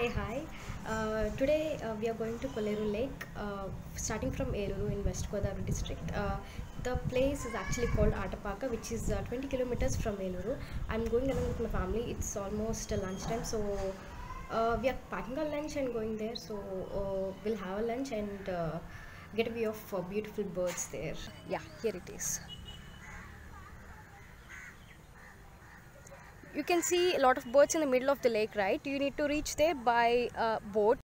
Hey, hi. Uh, today uh, we are going to Kolleru Lake, uh, starting from Eluru in West Godavari district. Uh, the place is actually called Atapaka, which is uh, 20 kilometers from Eluru. I'm going along with my family. It's almost lunchtime, so uh, we are packing our lunch and going there. So we'll have a lunch and get a view of beautiful birds there. Yeah, here it is. You can see a lot of birds in the middle of the lake, right? You need to reach there by uh, boat.